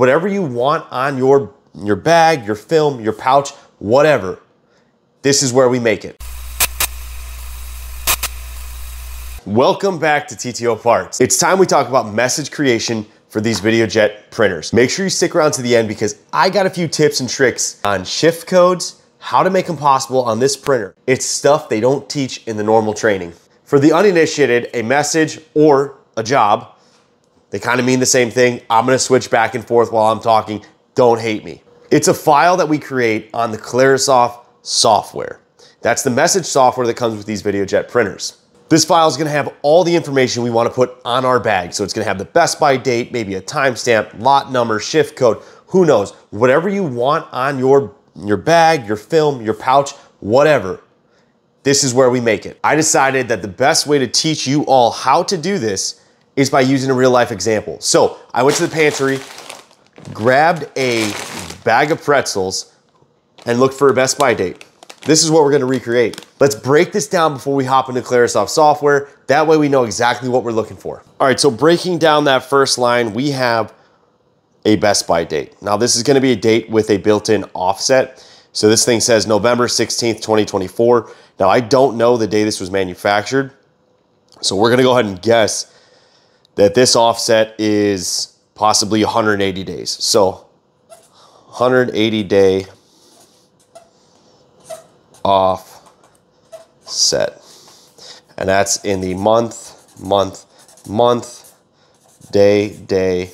whatever you want on your, your bag, your film, your pouch, whatever. This is where we make it. Welcome back to TTO Parts. It's time we talk about message creation for these VideoJet printers. Make sure you stick around to the end because I got a few tips and tricks on shift codes, how to make them possible on this printer. It's stuff they don't teach in the normal training. For the uninitiated, a message or a job, they kind of mean the same thing. I'm gonna switch back and forth while I'm talking. Don't hate me. It's a file that we create on the Clarisoft software. That's the message software that comes with these VideoJet printers. This file is gonna have all the information we wanna put on our bag. So it's gonna have the best by date, maybe a timestamp, lot number, shift code, who knows. Whatever you want on your, your bag, your film, your pouch, whatever. This is where we make it. I decided that the best way to teach you all how to do this is by using a real life example. So I went to the pantry, grabbed a bag of pretzels, and looked for a Best By date. This is what we're gonna recreate. Let's break this down before we hop into Clarisoft software. That way we know exactly what we're looking for. All right, so breaking down that first line, we have a Best By date. Now this is gonna be a date with a built-in offset. So this thing says November 16th, 2024. Now I don't know the day this was manufactured. So we're gonna go ahead and guess that this offset is possibly 180 days. So 180 day off set. And that's in the month, month, month, day, day,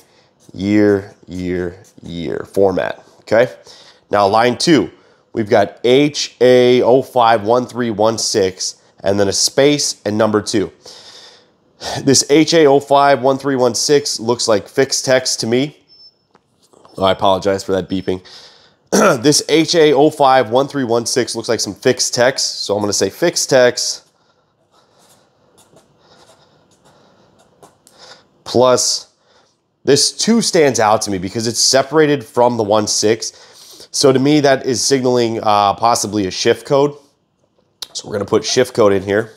year, year, year format. Okay. Now line two, we've got HA051316 and then a space and number two. This HA051316 looks like fixed text to me. Oh, I apologize for that beeping. this HA051316 looks like some fixed text. So I'm going to say fixed text plus this 2 stands out to me because it's separated from the 16. So to me, that is signaling uh, possibly a shift code. So we're going to put shift code in here.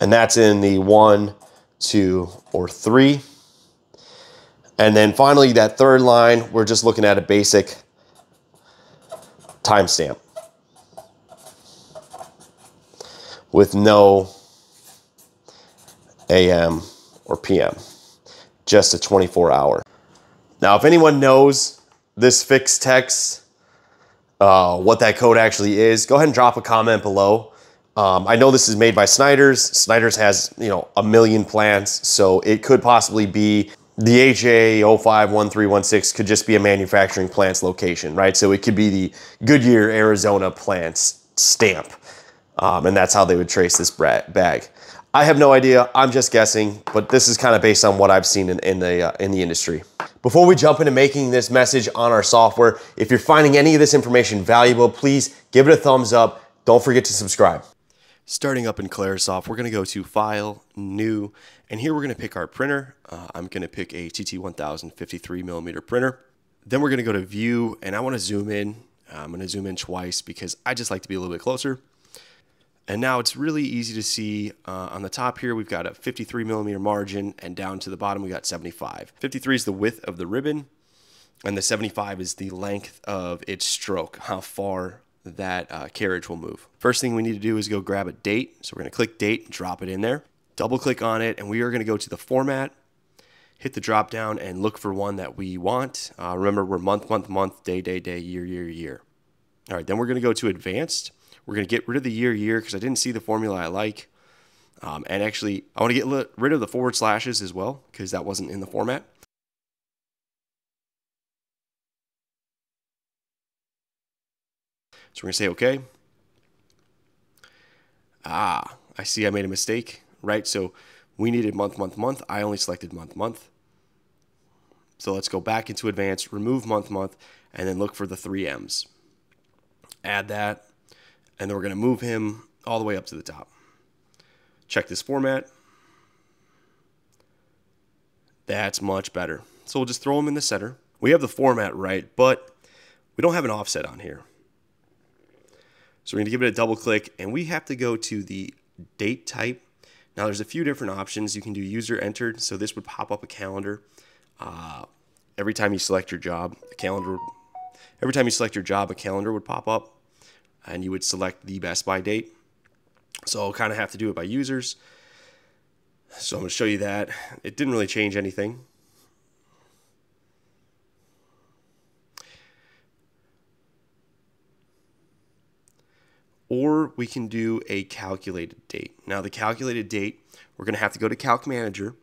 And that's in the 1, 2, or 3. And then finally, that third line, we're just looking at a basic timestamp with no AM or PM, just a 24 hour. Now, if anyone knows this fixed text, uh, what that code actually is, go ahead and drop a comment below. Um, I know this is made by Snyder's. Snyder's has, you know, a million plants, so it could possibly be the HA051316 could just be a manufacturing plant's location, right? So it could be the Goodyear, Arizona plant's stamp. Um, and that's how they would trace this bag. I have no idea. I'm just guessing, but this is kind of based on what I've seen in, in the, uh, in the industry. Before we jump into making this message on our software, if you're finding any of this information valuable, please give it a thumbs up. Don't forget to subscribe. Starting up in Clarisoft, we're going to go to File, New, and here we're going to pick our printer. Uh, I'm going to pick a TT1000 53 millimeter printer. Then we're going to go to View, and I want to zoom in. Uh, I'm going to zoom in twice because I just like to be a little bit closer. And now it's really easy to see uh, on the top here, we've got a 53 millimeter margin, and down to the bottom, we got 75. 53 is the width of the ribbon, and the 75 is the length of its stroke, how far that uh, carriage will move. First thing we need to do is go grab a date. So we're going to click date, drop it in there, double click on it, and we are going to go to the format, hit the drop down, and look for one that we want. Uh, remember, we're month, month, month, day, day, day, year, year, year. All right, then we're going to go to advanced. We're going to get rid of the year, year, because I didn't see the formula I like. Um, and actually, I want to get rid of the forward slashes as well, because that wasn't in the format. So we're going to say OK. Ah, I see I made a mistake, right? So we needed month, month, month. I only selected month, month. So let's go back into advanced, remove month, month, and then look for the three M's. Add that, and then we're going to move him all the way up to the top. Check this format. That's much better. So we'll just throw him in the center. We have the format right, but we don't have an offset on here. So we're going to give it a double click and we have to go to the date type. Now there's a few different options. You can do user entered, so this would pop up a calendar. Uh, every time you select your job, a calendar. Every time you select your job, a calendar would pop up, and you would select the best by date. So I'll kind of have to do it by users. So I'm going to show you that. It didn't really change anything. Or we can do a calculated date. Now the calculated date, we're going to have to go to Calc Manager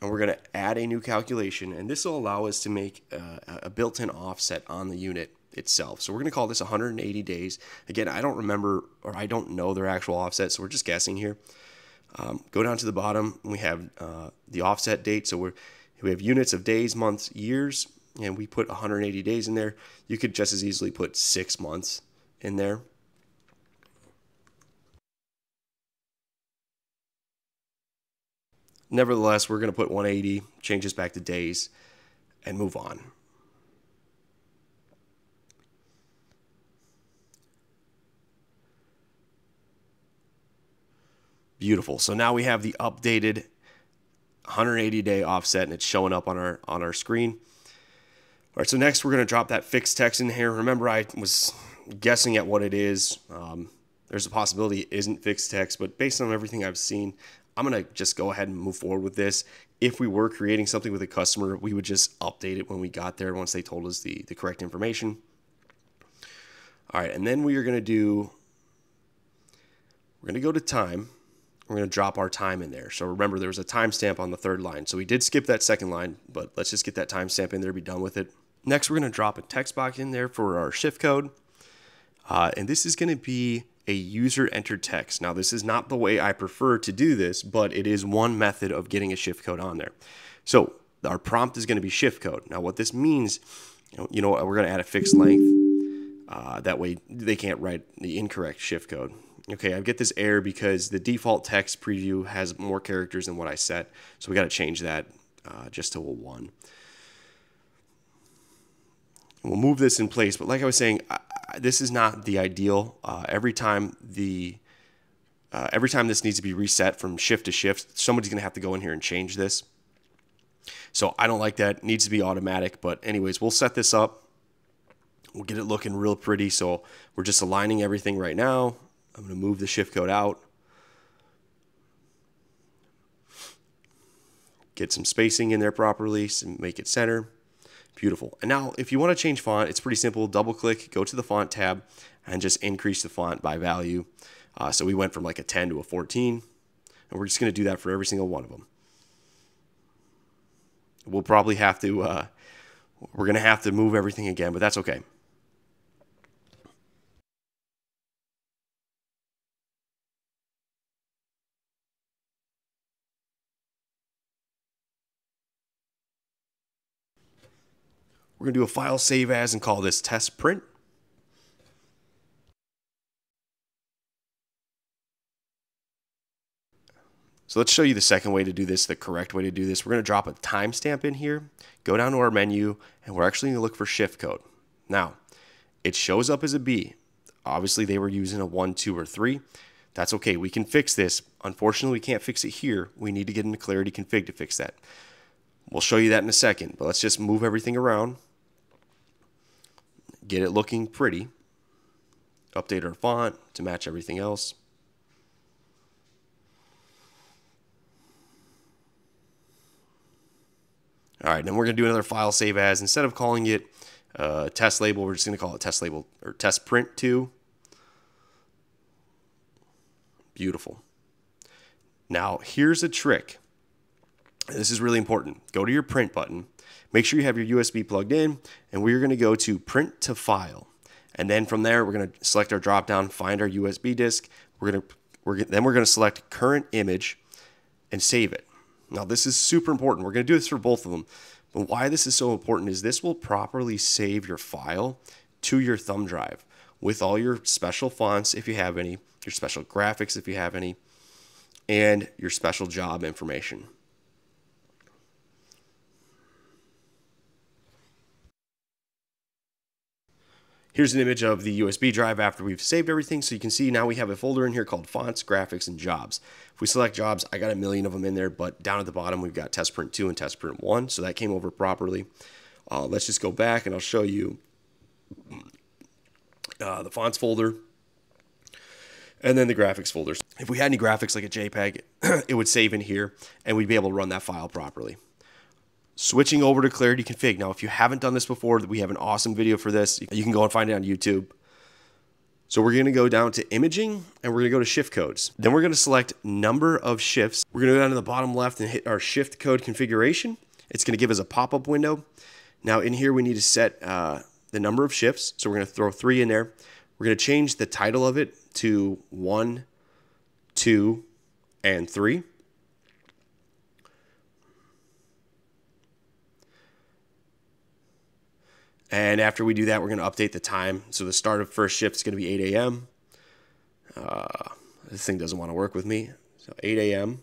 and we're going to add a new calculation and this will allow us to make uh, a built-in offset on the unit itself. So we're going to call this 180 days. Again, I don't remember or I don't know their actual offset, so we're just guessing here. Um, go down to the bottom we have uh, the offset date. So we're, we have units of days, months, years, and we put 180 days in there. You could just as easily put six months in there. Nevertheless, we're going to put 180, change this back to days, and move on. Beautiful. So now we have the updated 180 day offset and it's showing up on our on our screen. All right, so next we're going to drop that fixed text in here. Remember, I was guessing at what it is. Um, there's a possibility it isn't fixed text, but based on everything I've seen, I'm going to just go ahead and move forward with this. If we were creating something with a customer, we would just update it when we got there once they told us the, the correct information. All right, and then we are going to do, we're going to go to time. We're going to drop our time in there. So remember, there was a timestamp on the third line. So we did skip that second line, but let's just get that timestamp in there, be done with it. Next, we're going to drop a text box in there for our shift code. Uh, and this is going to be a user entered text. Now, this is not the way I prefer to do this, but it is one method of getting a shift code on there. So our prompt is going to be shift code. Now, what this means, you know, we're going to add a fixed length. Uh, that way they can't write the incorrect shift code. Okay, I get this error because the default text preview has more characters than what I set. So we got to change that uh, just to a one. We'll move this in place. But like I was saying, this is not the ideal. Uh, every time the uh, every time this needs to be reset from shift to shift, somebody's going to have to go in here and change this. So I don't like that. It needs to be automatic. But anyways, we'll set this up. We'll get it looking real pretty. So we're just aligning everything right now. I'm going to move the shift code out. Get some spacing in there properly, so make it center. Beautiful. And now if you want to change font, it's pretty simple. Double click, go to the font tab and just increase the font by value. Uh, so we went from like a 10 to a 14 and we're just going to do that for every single one of them. We'll probably have to, uh, we're going to have to move everything again, but that's okay. We're going to do a file save as and call this test print. So let's show you the second way to do this, the correct way to do this. We're going to drop a timestamp in here, go down to our menu, and we're actually going to look for shift code. Now, it shows up as a B. Obviously, they were using a 1, 2, or 3. That's okay. We can fix this. Unfortunately, we can't fix it here. We need to get into Clarity Config to fix that. We'll show you that in a second, but let's just move everything around get it looking pretty, update our font to match everything else. All right, then we're going to do another file save as. Instead of calling it uh, test label, we're just going to call it test label or test print 2. Beautiful. Now, here's a trick. This is really important. Go to your print button Make sure you have your USB plugged in, and we're going to go to print to file. And then from there, we're going to select our dropdown, find our USB disk. We're going to we're, then we're going to select current image and save it. Now, this is super important. We're going to do this for both of them. But why this is so important is this will properly save your file to your thumb drive with all your special fonts, if you have any, your special graphics, if you have any, and your special job information. Here's an image of the USB drive after we've saved everything. So you can see now we have a folder in here called fonts, graphics, and jobs. If we select jobs, I got a million of them in there, but down at the bottom, we've got test print two and test print one. So that came over properly. Uh, let's just go back and I'll show you uh, the fonts folder and then the graphics folders. If we had any graphics like a JPEG, it would save in here and we'd be able to run that file properly. Switching over to Clarity Config. Now, if you haven't done this before, we have an awesome video for this. You can go and find it on YouTube. So we're going to go down to imaging and we're going to go to shift codes. Then we're going to select number of shifts. We're going to go down to the bottom left and hit our shift code configuration. It's going to give us a pop-up window. Now in here, we need to set uh, the number of shifts. So we're going to throw three in there. We're going to change the title of it to one, two, and three. And after we do that, we're going to update the time. So the start of first shift is going to be 8 a.m. Uh, this thing doesn't want to work with me. So 8 a.m.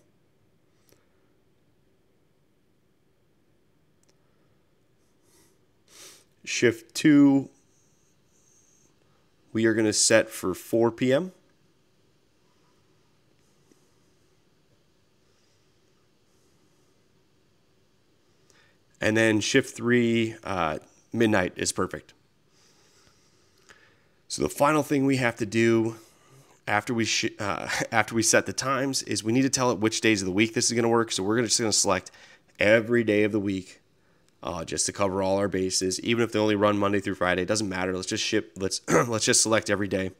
Shift 2, we are going to set for 4 p.m. And then shift 3, uh, midnight is perfect. So the final thing we have to do after we uh, after we set the times is we need to tell it which days of the week this is going to work. So we're just going to select every day of the week uh, just to cover all our bases. Even if they only run Monday through Friday, it doesn't matter. Let's just ship. Let's let's just select every day.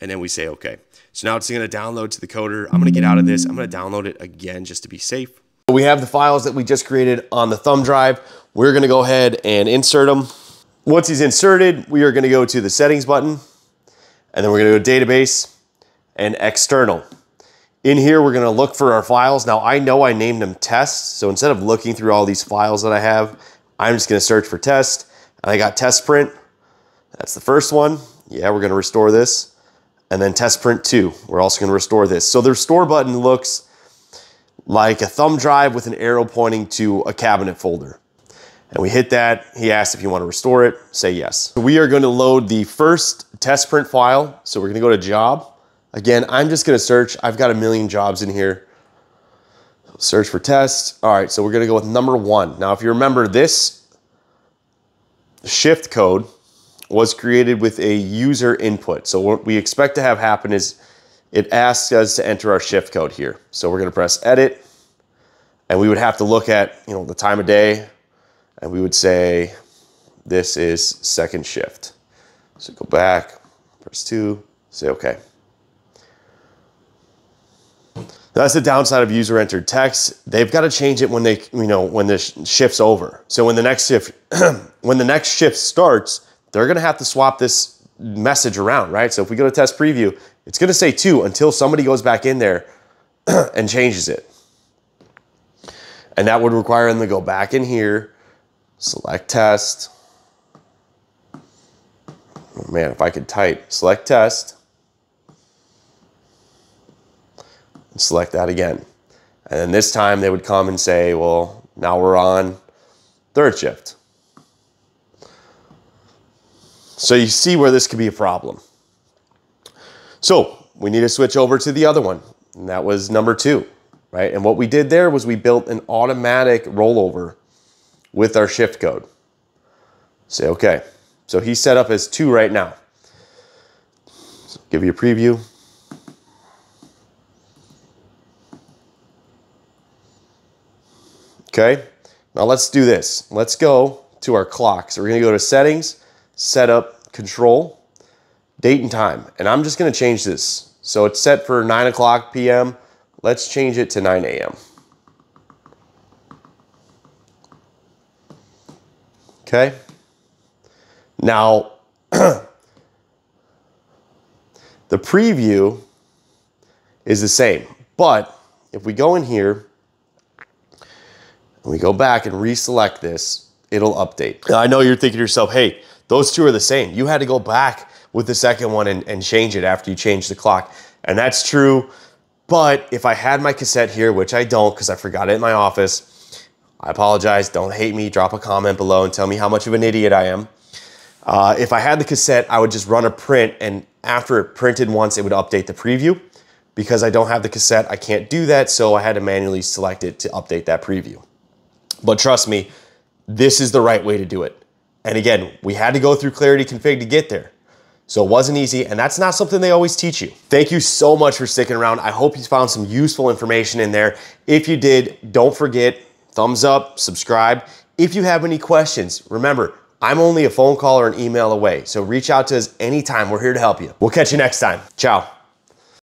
And then we say okay. So now it's going to download to the coder. I'm going to get out of this. I'm going to download it again just to be safe. We have the files that we just created on the thumb drive. We're gonna go ahead and insert them. Once he's inserted, we are gonna go to the settings button, and then we're gonna go to database and external. In here, we're gonna look for our files. Now, I know I named them tests, so instead of looking through all these files that I have, I'm just gonna search for test, and I got test print. That's the first one. Yeah, we're gonna restore this. And then test print two, we're also gonna restore this. So the restore button looks like a thumb drive with an arrow pointing to a cabinet folder. And we hit that. He asked if you want to restore it. Say yes. We are going to load the first test print file. So we're going to go to job. Again, I'm just going to search. I've got a million jobs in here. Search for test. All right, so we're going to go with number one. Now, if you remember, this shift code was created with a user input. So what we expect to have happen is it asks us to enter our shift code here. So we're gonna press edit and we would have to look at you know the time of day and we would say this is second shift. So go back, press two, say okay. That's the downside of user entered text. They've got to change it when they, you know, when the shift's over. So when the next shift, when the next shift starts, they're going to have to swap this message around, right? So if we go to test preview, it's going to say two until somebody goes back in there and changes it. And that would require them to go back in here, select test. Oh man, if I could type, select test, and select that again. And then this time they would come and say, well, now we're on third shift. So you see where this could be a problem. So we need to switch over to the other one. And that was number two, right? And what we did there was we built an automatic rollover with our shift code. Say, okay. So he's set up as two right now. So give you a preview. Okay, now let's do this. Let's go to our clock. So we're gonna go to settings, setup, control, date and time. And I'm just gonna change this. So it's set for nine o'clock PM. Let's change it to 9 a.m. Okay. Now, the preview is the same, but if we go in here and we go back and reselect this, it'll update. Now, I know you're thinking to yourself, hey, those two are the same. You had to go back with the second one and, and change it after you change the clock. And that's true. But if I had my cassette here, which I don't because I forgot it in my office, I apologize. Don't hate me. Drop a comment below and tell me how much of an idiot I am. Uh, if I had the cassette, I would just run a print and after it printed once, it would update the preview. Because I don't have the cassette, I can't do that, so I had to manually select it to update that preview. But trust me, this is the right way to do it. And again, we had to go through Clarity Config to get there. So it wasn't easy, and that's not something they always teach you. Thank you so much for sticking around. I hope you found some useful information in there. If you did, don't forget, thumbs up, subscribe. If you have any questions, remember, I'm only a phone call or an email away. So reach out to us anytime. We're here to help you. We'll catch you next time. Ciao.